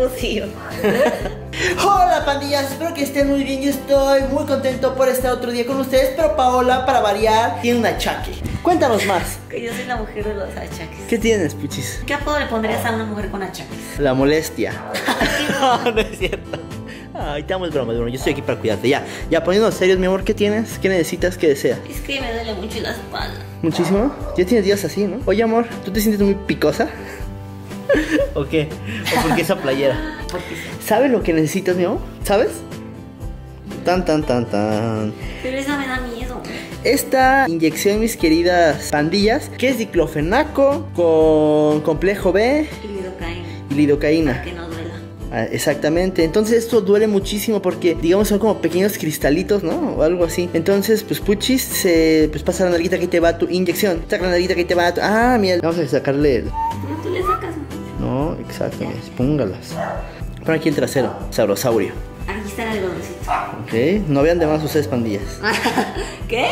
Abusivo. Hola pandillas, espero que estén muy bien. Yo estoy muy contento por estar otro día con ustedes. Pero Paola, para variar, tiene un achaque. Cuéntanos más. Que yo soy la mujer de los achaques. ¿Qué tienes, Puchis? ¿Qué apodo le pondrías a una mujer con achaques? La molestia. no, no es cierto. Ay, te amo el broma, Yo estoy aquí para cuidarte. Ya, ya poniéndonos serios, mi amor, ¿qué tienes? ¿Qué necesitas? ¿Qué deseas? Es que me duele mucho la espalda. ¿Muchísimo? Ya tienes días así, ¿no? Oye, amor, ¿tú te sientes muy picosa? ¿O qué? ¿O por qué esa playera? ¿Sabes lo que necesitas, mi amor? ¿Sabes? Tan, tan, tan, tan. Pero esa me da miedo. Esta inyección, mis queridas pandillas, que es diclofenaco con complejo B Y lidocaína. y lidocaína. Que no duela. Ah, Exactamente, entonces esto duele muchísimo porque digamos son como pequeños cristalitos, ¿no? O algo así. Entonces, pues puchis, se, pues pasa la narguita que te va tu inyección. Saca la narguita que te va tu... Ah, mira, vamos a sacarle el... No, exacto, póngalas. Pon aquí el trasero, sabrosaurio. Aquí está el algodoncito. Ok, no vean de más ustedes pandillas. ¿Qué?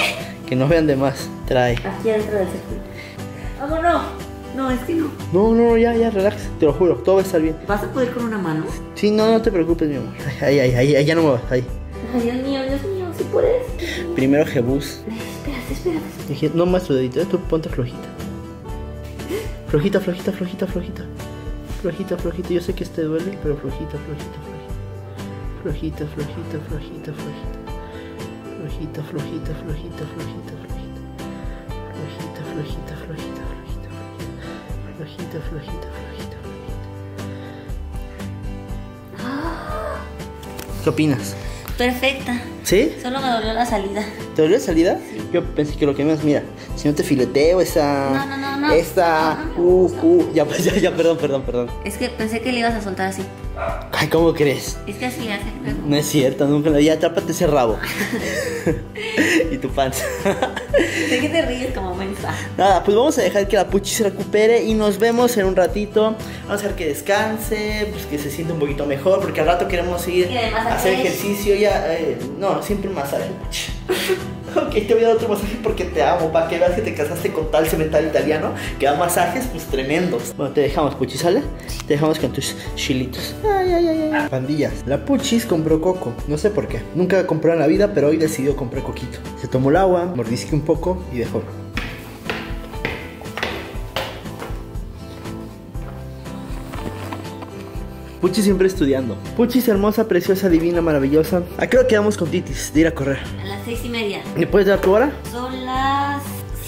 Que no vean de más. Trae. Aquí adentro del circuito. Vámonos. No, es que no. No, no, no, ya, ya, relax. Te lo juro, todo va a estar bien. ¿Vas a poder con una mano? Sí, no, no te preocupes, mi amor. Ahí, ahí, ahí, ahí, ya no me vas, ahí. Ay, Dios mío, Dios mío, si puedes. Primero Jebus. Espérate, espérate. Dije, No más tu dedito, eh, tú ponte flojita. Flojita, flojita, flojita, flojita. Flojita, flojita. Yo sé que este duele, pero flojita, flojita, flojita. Flojita, flojita, flojita, flojita. Flojita, flojita, flojita, flojita, flojita. Flojita, flojita, flojita, flojita. Flojita, flojita, flojita, flojita. ¿Qué opinas? Perfecta. ¿Sí? Solo me dolió la salida. ¿Te dolió la salida? Yo pensé que lo que más, mira, si no te fileteo esa. No, no, no, Esta. Uh, uh. Ya, ya, ya, perdón, perdón, perdón. Es que pensé que le ibas a soltar así. Ay, ¿cómo crees? Es que así hace. No es cierto, nunca la. Ya, atrápate ese rabo. y tu panza. ¿De qué te ríes como mensa? Nada, pues vamos a dejar que la Puchi se recupere y nos vemos en un ratito. Vamos a dejar que descanse, pues que se sienta un poquito mejor, porque al rato queremos ir a hacer ejercicio. Ya, eh, no, siempre masaje, Puchi. Ok, te voy a dar otro masaje porque te amo, para que veas que te casaste con tal cemental italiano que da masajes pues tremendos. Bueno, te dejamos, Puchi, ¿sale? Te dejamos con tus chilitos. Ay, ay, ay, ay. Pandillas, la Puchis compró coco, no sé por qué. Nunca compró en la vida, pero hoy decidió comprar coquito. Se tomó el agua, mordisque un poco y dejó. Puchi siempre estudiando. Puchis hermosa, preciosa, divina, maravillosa. ¿A qué hora quedamos con Titis? De ir a correr. A las seis y media. ¿Me puedes dar tu hora? Son las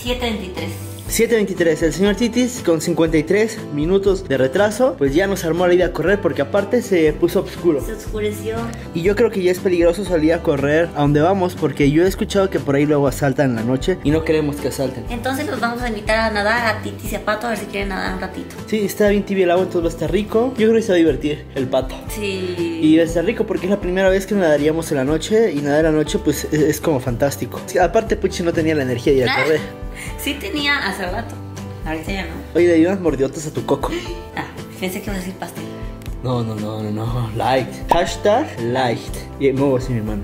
7.23. 7.23, el señor Titis con 53 minutos de retraso, pues ya nos armó la idea a correr porque aparte se puso oscuro. Se oscureció. Y yo creo que ya es peligroso salir a correr a donde vamos porque yo he escuchado que por ahí luego asaltan en la noche y no queremos que asalten. Entonces los vamos a invitar a nadar a Titi y a Pato a ver si quieren nadar un ratito. Sí, está bien tibio el agua, entonces va a estar rico. Yo creo que se va a divertir el pato. Sí. Y va a estar rico porque es la primera vez que nadaríamos en la noche y nadar en la noche pues es, es como fantástico. Sí, aparte Puchi no tenía la energía de ir a correr. Sí tenía hace rato. Ahorita ya no. Oye, le dio unas mordiotas a tu coco. Ah, pensé que iba a decir pastel. No, no, no, no, no. Light. Hashtag light. Y muevo así mi mano.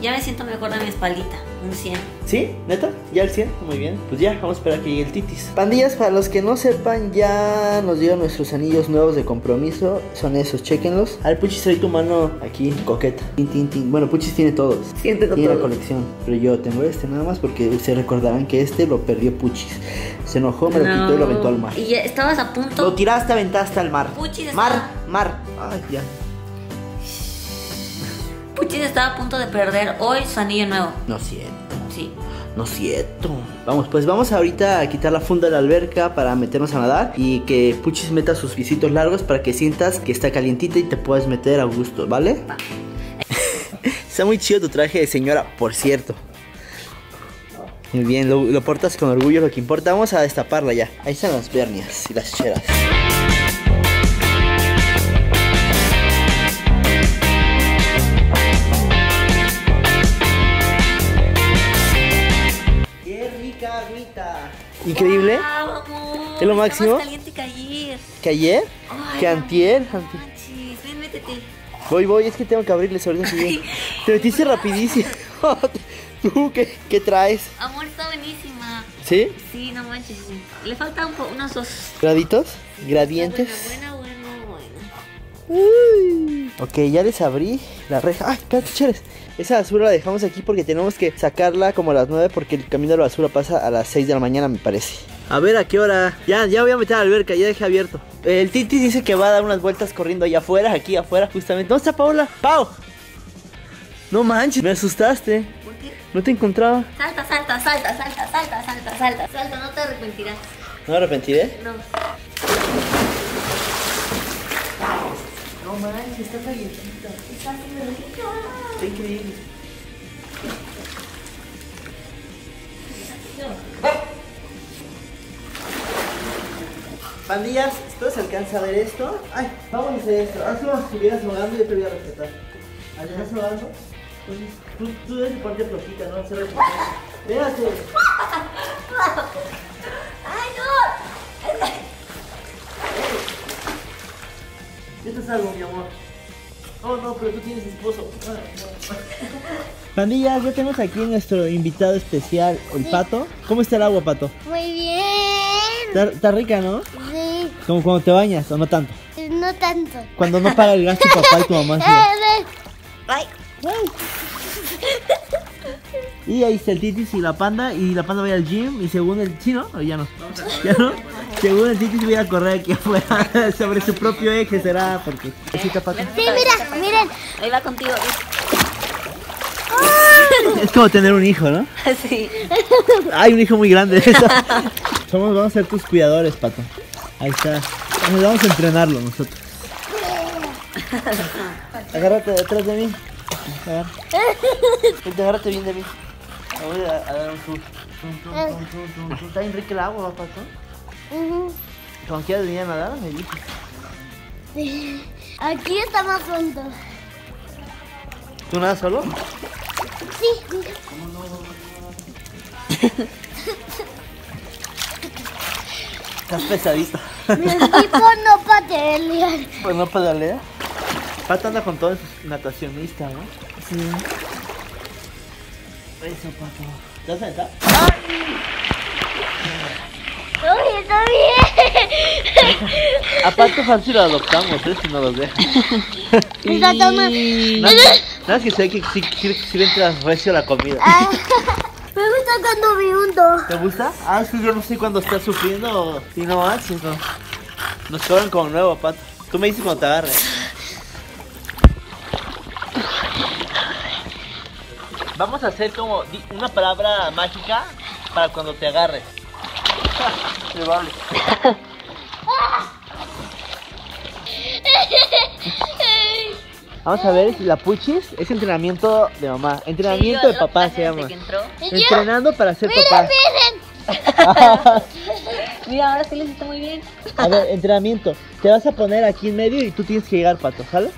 Ya me siento mejor de mi espaldita. Un 100. ¿Sí? ¿Neta? ¿Ya el 100? Muy bien. Pues ya, vamos a esperar a que llegue el titis. Pandillas, para los que no sepan, ya nos dieron nuestros anillos nuevos de compromiso. Son esos, chequenlos. Al Puchis trae tu mano aquí, coqueta. Tin, tin, tin. Bueno, Puchis tiene todos. Siento Tiene la colección. Pero yo tengo este nada más porque ustedes recordarán que este lo perdió Puchis. Se enojó, me lo quitó y lo aventó al mar. Y ya estabas a punto. Lo tiraste, aventaste al mar. Puchis Mar, mar. Ay, ya. Puchis estaba a punto de perder hoy su anillo nuevo. No siento. Sí. No es cierto. Vamos, pues vamos ahorita a quitar la funda de la alberca para meternos a nadar y que Puchis meta sus visitos largos para que sientas que está calientita y te puedas meter a gusto, ¿vale? Va. está muy chido tu traje de señora, por cierto. Muy bien, lo, lo portas con orgullo, lo que importa. Vamos a destaparla ya. Ahí están las vernias y las cheras. Increíble. Wow, ¿Es lo máximo? Más caliente que ayer. ¿Que ayer? Ay, ¿Que no antier? Anti- manches, ven, métete. Voy, voy, es que tengo que abrirles ahorita. Te metiste rapidísimo. ¿Tú qué, qué traes? Amor, está buenísima. ¿Sí? Sí, no manches. Le faltan unos dos. ¿Graditos? ¿Gradientes? Bueno, bueno, bueno, bueno. Uy. Ok, ya les abrí la reja. ¡Ay, espérate, chéveres! Esa basura la dejamos aquí porque tenemos que sacarla como a las 9 porque el camino de la basura pasa a las 6 de la mañana, me parece. A ver, ¿a qué hora? Ya, ya voy a meter a la alberca, ya dejé abierto. El Titi dice que va a dar unas vueltas corriendo allá afuera, aquí afuera, justamente. ¿Dónde está Paola? ¡Pau! No manches, me asustaste. ¿Por qué? No te encontraba. Salta, salta, salta, salta, salta, salta, salta. Salta, no te arrepentirás. ¿No me arrepentiré? No. No manches, está calientita. Está haciendo rico. Está increíble. Pandillas, espero se alcanza a ver esto. Ay, vamos a hacer esto. Ahora si nos estuvieras ahogando yo te voy a respetar. ¿Al estás ahogando? Pues, tú, tú debes ponerte flojita, ¿no? Hacer Véate. ¡Ay, no! Esto es algo, mi amor. Oh, no, pero tú tienes esposo. Pandillas, ya tenemos aquí nuestro invitado especial, el pato. ¿Cómo está el agua, pato? Muy bien. Está, está rica, ¿no? Sí, Como cuando te bañas, o no tanto. no tanto. Cuando no paga el gas tu papá y tu mamá. sí. Eh, ¡Ay! Y ahí está el titis y la panda. Y la panda va al gym. Y según el. ¿Sí, no? ¿O ya no? ¿Ya no? Según el titis voy a correr aquí afuera sobre su propio eje. Será porque. ¿Sí, pato? Sí, mira, miren. Ahí va contigo. Es como tener un hijo, ¿no? Sí. Hay un hijo muy grande. eso. Somos, vamos a ser tus cuidadores, pato. Ahí está. Vamos, vamos a entrenarlo nosotros. Agárrate detrás de mí. Vente, agárrate bien de mí. Voy a, a dar un tum. Está bien rica el agua, pato. Ujú. Cuando quieras venir a nadar, me dices. Sí. Aquí está más pronto. ¿Tú nadas solo? Sí, mira. Estás pesadito. Mi equipo no patea. Pues no pedalea. Pato anda con todos sus natacionistas, ¿no? Sí. Eso, pato. ¿Te vas a aventar? Oye, está bien. Aparte, fácil lo adoptamos, ¿eh? Si no los deja. Está toma. Nada, que sé que sí, sí, sí le entra recio la comida. Ah, Me gusta cuando me hundo. ¿Te gusta? Ah, es que yo no sé cuando estás sufriendo y no manches, no. Nos cobran como nuevo, pato. Tú me dices cuando te agarre. Vamos a hacer como una palabra mágica para cuando te agarre. Vale. Vamos a ver si la puchis es entrenamiento de mamá. Entrenamiento Sí, yo- de papá se llama. Entrenando para ser Miren, papá. miren. Mira, ahora sí lo hiciste muy bien. A ver, entrenamiento. Te vas a poner aquí en medio y tú tienes que llegar, pato, ¿sale?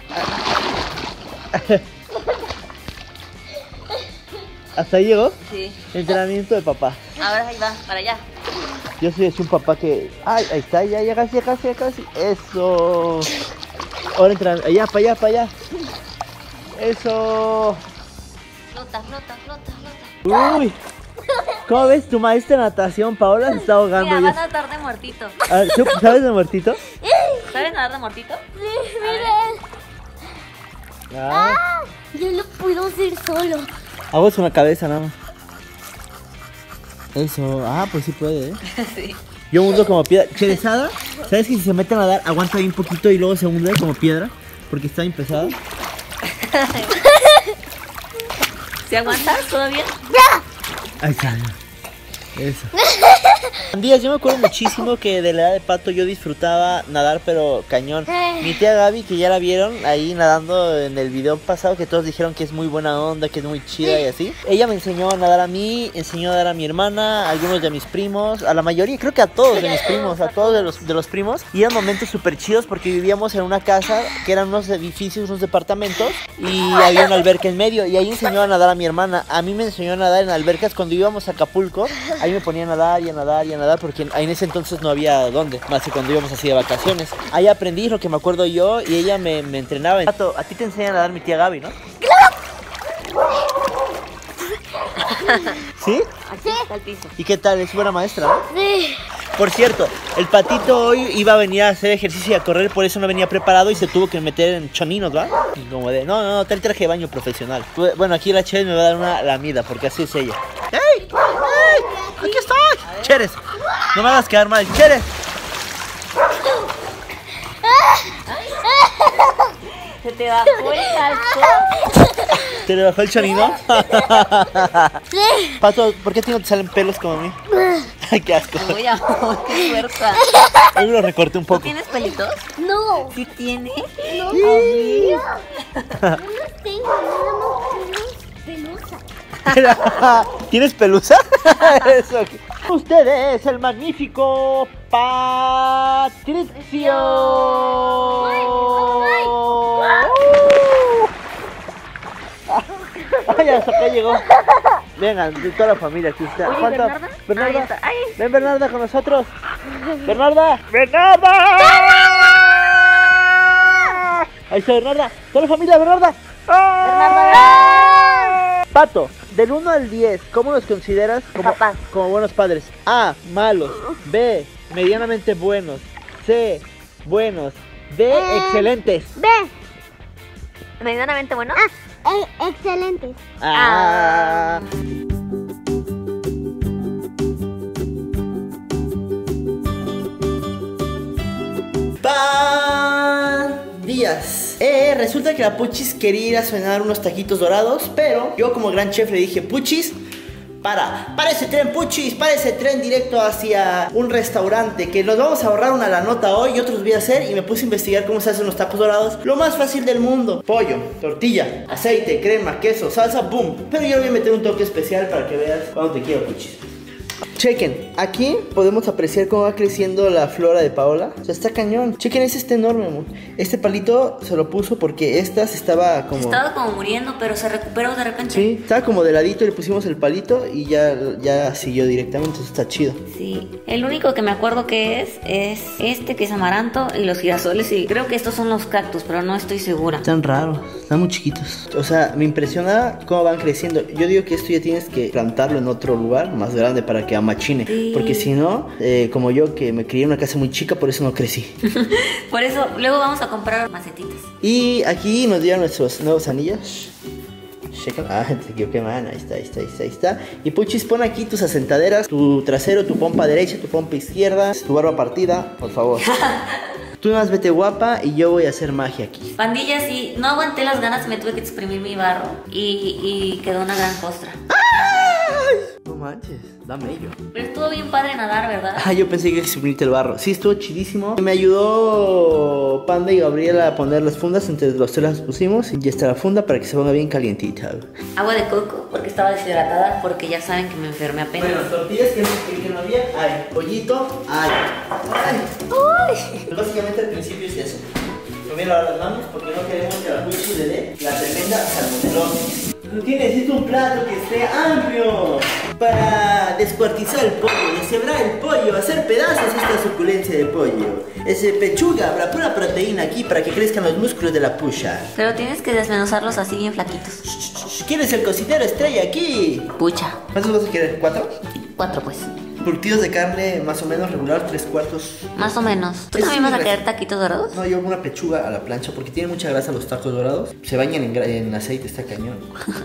¿Hasta ahí llegó? Sí. Entrenamiento de papá. Ahora ahí va, para allá. Yo soy así un papá que. ¡Ay, ahí está! Ya, ya casi, ya casi, ya casi. ¡Eso! Ahora entran. Allá, para allá, para allá. ¡Eso! Flota, flota, flota, flota. ¡Uy! ¿Cómo ves? Tu maestra de natación, Paola, se está ahogando. Mira, ya. van a nadar de muertito. ¿tú ¿Sabes de muertito? ¿Sabes nadar de muertito? Sí, miren. Ah, Ah, yo lo puedo hacer solo. hago la cabeza nada más. Eso, ah, pues sí puede, ¿eh? sí. Yo hundo como piedra. Cherezada, ¿sabes que si se mete a nadar aguanta bien poquito y luego se hunde como piedra? Porque está bien pesada. ¿Se aguantas todavía? Ahí está. Eso. Días, yo me acuerdo muchísimo que de la edad de pato yo disfrutaba nadar, pero cañón. Mi tía Gaby, que ya la vieron ahí nadando en el video pasado, que todos dijeron que es muy buena onda, que es muy chida y así. Ella me enseñó a nadar a mí, enseñó a nadar a mi hermana, a algunos de mis primos, a la mayoría, creo que a todos de mis primos, a todos de los, de los primos. Y eran momentos súper chidos porque vivíamos en una casa que eran unos edificios, unos departamentos, y había una alberca en medio. Y ahí enseñó a nadar a mi hermana. A mí me enseñó a nadar en albercas cuando íbamos a Acapulco. Ahí me ponía a nadar y a nadar y a nadar porque ahí en ese entonces no había dónde, más que cuando íbamos así de vacaciones. Ahí aprendí lo que me acuerdo yo y ella me, me entrenaba. Pato, a ti te enseña a nadar mi tía Gaby, ¿no? ¿Sí? Aquí está el piso. ¿Y qué tal? Es buena maestra. Sí. Por cierto, el patito hoy iba a venir a hacer ejercicio y a correr, por eso no venía preparado y se tuvo que meter en choninos, ¿va? Y como de, no, no, no, trae traje de baño profesional. Bueno, aquí la Cheres me va a dar una lamida, porque así es ella. ¡Ey! ¡Ey! ¡Aquí estoy! Cheres, no me hagas quedar mal, Cheres. Se te bajó el calzón. ¿Te le bajó el chonino? Sí. Pato, ¿por qué a ti no te salen pelos como a mí? Ay, qué asco. Uy, amor, qué fuerza. Me lo recorté un ¿Tú poco. tienes pelitos? No. Sí tiene. No. Ver. No los tengo, nada más pelusa. ¿Tienes pelusa? Eso. Usted es el magnífico Patricio. Ay, hasta acá llegó. Vengan, de toda la familia aquí está. Oye, ¿Cuánto? ¿Bernarda? Bernarda. Ahí está. Ay. Ven, Bernarda, con nosotros. Bernarda. ¡Bernarda! Ahí está Bernarda. Toda la familia, Bernarda. ¡Ah! Pato, del 1 al 10, ¿cómo los consideras como, buenos padres? A, malos. B, medianamente buenos. C, buenos. D, Eh. excelentes. Ve. Medianamente bueno. Ah, e- excelente. Ah. Pandillas. Eh, resulta que la Puchis quería ir a cenar unos taquitos dorados, pero yo como gran chef le dije, Puchis, para, para ese tren, Puchis, para ese tren directo hacia un restaurante que nos vamos a ahorrar una la nota hoy y otros voy a hacer y me puse a investigar cómo se hacen los tacos dorados. Lo más fácil del mundo. Pollo, tortilla, aceite, crema, queso, salsa, boom. Pero yo voy a meter un toque especial para que veas cuando te quiero, Puchis. Chequen, aquí podemos apreciar cómo va creciendo la flora de Paola. O sea, está cañón. Chequen, ese está enorme, amor. Este palito se lo puso porque esta se estaba como... Estaba como muriendo, pero se recuperó de repente. Sí, estaba como de ladito y le pusimos el palito y ya, ya siguió directamente, eso está chido. Sí. El único que me acuerdo que es es este que es amaranto y los girasoles y creo que estos son los cactus, pero no estoy segura. Están raros, están muy chiquitos. O sea, me impresiona cómo van creciendo. Yo digo que esto ya tienes que plantarlo en otro lugar más grande para que amachine. Sí. Porque si no, eh, como yo que me crié en una casa muy chica, por eso no crecí. Por eso luego vamos a comprar macetitas. Y aquí nos dieron nuestros nuevos anillos. Ah, te equivoqué, man. Ahí está, ahí está, ahí está, ahí está. Y Puchis, pon aquí tus asentaderas, tu trasero, tu pompa derecha, tu pompa izquierda, tu barba partida, por favor. Tú más vete guapa y yo voy a hacer magia aquí. Pandillas y no aguanté las ganas, me tuve que exprimir mi barro y, y quedó una gran costra. No manches, dame ello. Pero estuvo bien padre nadar, ¿verdad? Ah, yo pensé que exprimirte el barro. Sí, estuvo chidísimo. Me ayudó Panda y Gabriela a poner las fundas. Entre los tres las pusimos. Y ya está la funda para que se ponga bien calientita. Agua de coco porque estaba deshidratada porque ya saben que me enfermé apenas. Bueno, tortillas que, que, que no había, hay. Pollito, hay. Ay. Pero básicamente al principio es eso. Me voy a lavar las manos porque no queremos que la Puchi le dé la tremenda salmonellosis. ¿Qué necesito un plato que esté amplio para descuartizar el pollo, deshebrar el pollo, hacer pedazos esta suculencia de pollo. Ese pechuga, la pura proteína aquí para que crezcan los músculos de la pucha. Pero tienes que desmenuzarlos así bien flaquitos. ¿Quieres el cocinero estrella aquí? Pucha. ¿Cuántos vas a querer? ¿Cuatro? Cuatro pues. Curtidos de carne más o menos regular, tres cuartos. Más o menos. ¿Tú también vas a querer taquitos dorados? No, yo una pechuga a la plancha porque tiene mucha grasa los tacos dorados. Se bañan en, en aceite, está cañón.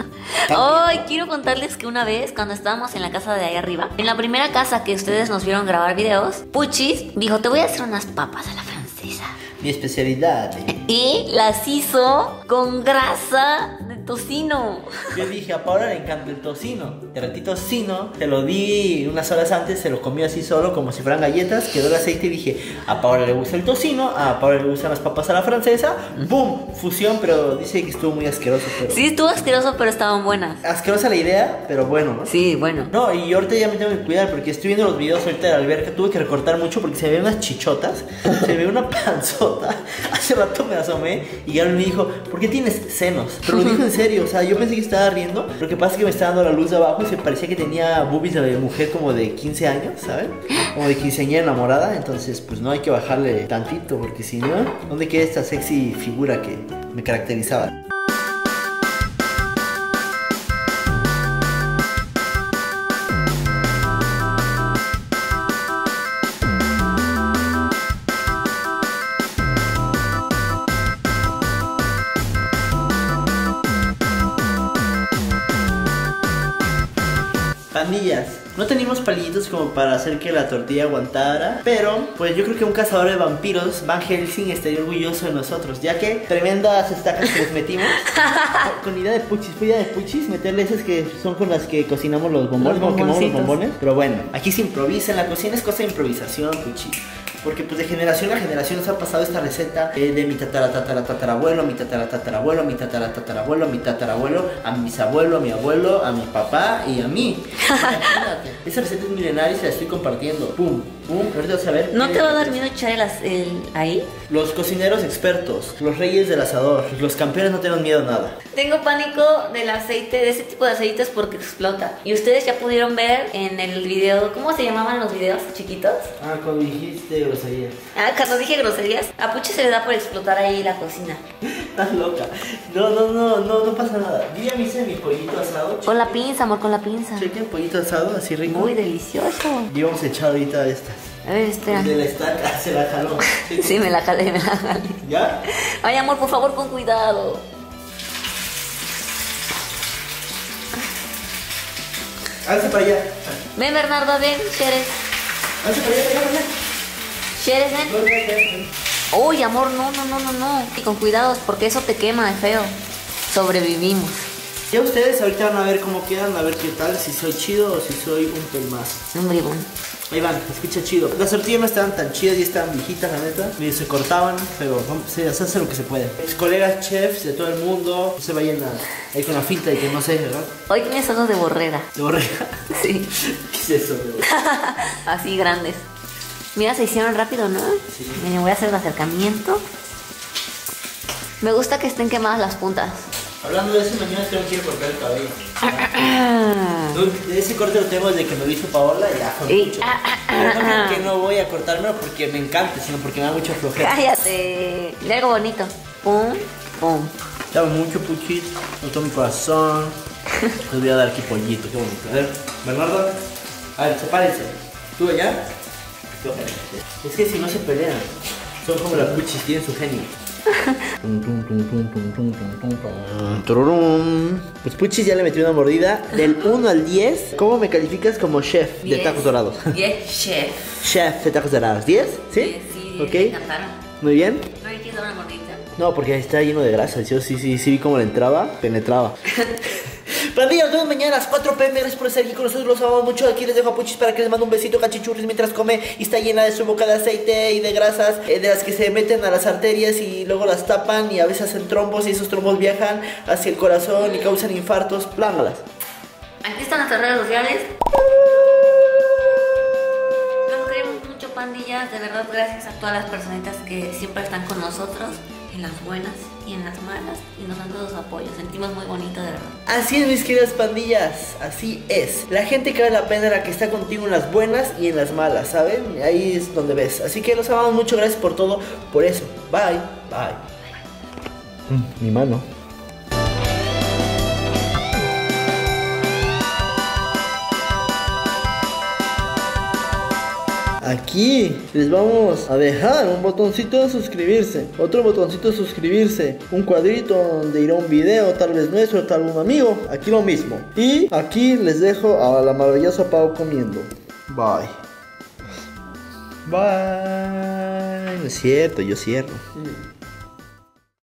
Ay, quiero contarles que una vez, cuando estábamos en la casa de ahí arriba, en la primera casa que ustedes nos vieron grabar videos, Puchis dijo, te voy a hacer unas papas a la francesa. Mi especialidad. Y las hizo con grasa tocino. Yo dije, a Paula le encanta el tocino. Derretí tocino, te lo di unas horas antes, se lo comió así solo, como si fueran galletas. Quedó el aceite y dije, a Paula le gusta el tocino, a Paula le gustan las papas a la francesa. ¡Boom! Fusión, pero dice que estuvo muy asqueroso. Pero... Sí, estuvo asqueroso, pero estaban buenas. Asquerosa la idea, pero bueno, ¿no? Sí, bueno. No, y ahorita ya me tengo que cuidar porque estoy viendo los videos ahorita de la alberca. Tuve que recortar mucho porque se me ven unas chichotas, se me ve una panzota. Hace rato me asomé y Gabriel me dijo, ¿por qué tienes senos? Pero lo dijo en serio, o sea, yo pensé que estaba riendo. Lo que pasa es que me estaba dando la luz de abajo y se parecía que tenía boobies de mujer como de 15 años, ¿saben? Como de quinceañera enamorada. Entonces, pues no hay que bajarle tantito porque si no, ¿dónde queda esta sexy figura que me caracterizaba? No teníamos palillitos como para hacer que la tortilla aguantara, pero pues yo creo que un cazador de vampiros, Van Helsing, estaría orgulloso de nosotros, ya que tremendas estacas que les metimos con idea de puchis, fue idea de puchis, meterle esas que son con las que cocinamos los bombones, Los como quemamos los bombones. Pero bueno, aquí se improvisa, en la cocina es cosa de improvisación, puchis. Porque pues de generación a generación nos ha pasado esta receta eh, de mi tatara tatara tatarabuelo, mi tatara tatarabuelo, mi tatara tatarabuelo, mi tatarabuelo, a mi bisabuelo, a mi abuelo, a mi papá y a mí. Imagínate. Esa receta es milenaria y se la estoy compartiendo. Pum, ver. ¿No te va a dar miedo echar el, el- ahí? Los cocineros expertos, los reyes del asador, los campeones no tengan miedo a nada. Tengo pánico del aceite, de ese tipo de aceites porque explota. Y ustedes ya pudieron ver en el video, ¿cómo se llamaban los videos chiquitos? Ah, cuando dijiste grosería. Ah, cuando dije groserías, a Puchi se le da por explotar ahí la cocina. Estás loca. No, no, no, no, no pasa nada. Yo ya me hice mi pollito asado. Con la pinza, amor, con la pinza. Chequen, pollito asado, así rico. Muy delicioso. Llevamos echado ahorita estas. A ver, espera. De la estaca se la jaló. Sí, me la jalé, me la jalé. ¿Ya? Ay, amor, por favor, con cuidado. Hágase para allá. Ven, Bernardo, ven, Cheres. Hágase para allá, para allá, para allá. Cheres, ven. Ven, ven, ven, Uy, amor, no, no, no, no, no. Y con cuidado, porque eso te quema de feo. Sobrevivimos. Ya ustedes ahorita van a ver cómo quedan, a ver qué tal, si soy chido o si soy un pelmazo. Un bribón. Ahí van, escucha chido. Las tortillas no estaban tan chidas y estaban viejitas, la neta. Medio se cortaban, pero vamos, se, hace lo que se puede. Mis colegas chefs de todo el mundo no se vayan a, ahí con la finta de que no sé, ¿verdad? Hoy tienes ojos de borrera. De borrega. Sí. ¿Qué es eso, de borrega? Así grandes. Mira, se hicieron rápido, ¿no? Sí. Miren, voy a hacer el acercamiento. Me gusta que estén quemadas las puntas. Hablando de eso, mañana tengo que ir a cortar el cabello. No, Ese corte lo tengo desde que me lo hizo Paola y ya fue Y- mucho. ah, ah, no ah, porque no voy a cortármelo porque me encanta, sino porque me da mucha flojera. Cállate. Dile algo bonito. Pum, pum. Dame mucho puchis, con todo mi corazón. Les voy a dar aquí pollito, qué bonito. A ver, Bernardo. A ver, sepárense. ¿Tú allá? Es que si no se pelean, son como las puchis, tienen su genio. Pues Puchis ya le metió una mordida del 1 al 10. ¿Cómo me calificas como chef de tacos dorados? Diez, chef. chef de tacos dorados. ¿10? ¿Sí? Diez, sí, ok. me encantaron. Muy bien. No hay que dar una mordida. No, porque está lleno de grasa. Yo sí, sí, sí vi cómo le entraba, penetraba. Pandilla, nos vemos mañana a las 4 pm. Gracias por estar aquí con nosotros. Los amamos mucho. Aquí les dejo a Puchis para que les mande un besito cachichurris mientras come y está llena de su boca de aceite y de grasas eh, de las que se meten a las arterias y luego las tapan y a veces hacen trombos y esos trombos viajan hacia el corazón y causan infartos. Plángalas. Aquí están nuestras redes sociales. Los queremos mucho, pandillas. De verdad, gracias a todas las personitas que siempre están con nosotros. En las buenas y en las malas. Y nos dan todo su apoyo. Sentimos muy bonito, de verdad. Así es, mis queridas pandillas, así es. La gente que vale la pena es la que está contigo en las buenas y en las malas, ¿saben? Ahí es donde ves. Así que los amamos mucho, gracias por todo, por eso. Bye, bye. Mm, mi mano. Aquí les vamos a dejar un botoncito de suscribirse, otro botoncito de suscribirse, un cuadrito donde irá un video, tal vez nuestro, tal vez un amigo, aquí lo mismo. Y aquí les dejo a la maravillosa Pau comiendo. Bye. Bye. No es cierto, yo cierro.